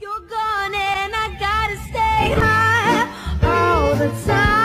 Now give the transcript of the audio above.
You're gone and I gotta stay high all the time.